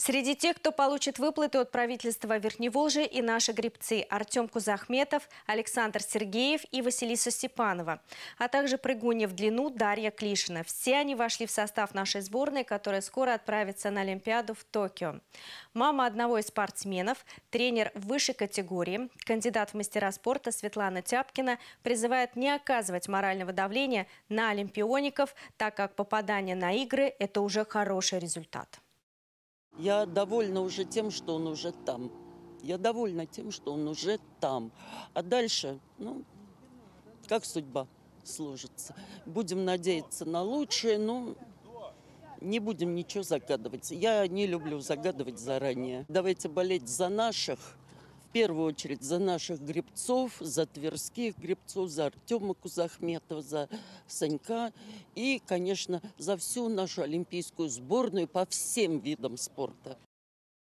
Среди тех, кто получит выплаты от правительства Верхневолжья и наши гребцы Артем Кузахметов, Александр Сергеев и Василиса Степанова, а также прыгунья в длину Дарья Клишина. Все они вошли в состав нашей сборной, которая скоро отправится на Олимпиаду в Токио. Мама одного из спортсменов, тренер высшей категории, кандидат в мастера спорта Светлана Тяпкина призывает не оказывать морального давления на олимпиоников, так как попадание на игры – это уже хороший результат. Я довольна уже тем, что он уже там. Я довольна тем, что он уже там. А дальше, ну, как судьба сложится. Будем надеяться на лучшее, но не будем ничего загадывать. Я не люблю загадывать заранее. Давайте болеть за наших, в первую очередь за наших гребцов, за тверских гребцов, за Артема Кузахметова, за Санька и, конечно, за всю нашу олимпийскую сборную по всем видам спорта.